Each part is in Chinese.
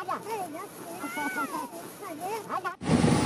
打架。哎，别打！快点！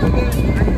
Thank you.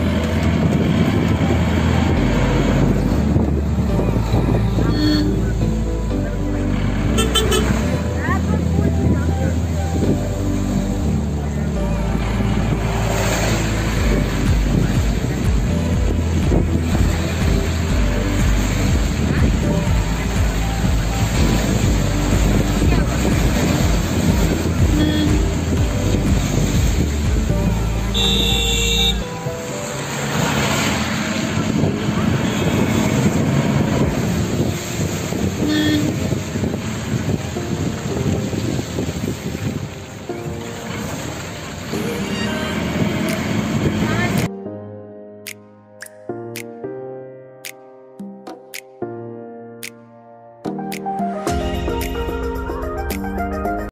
Bye.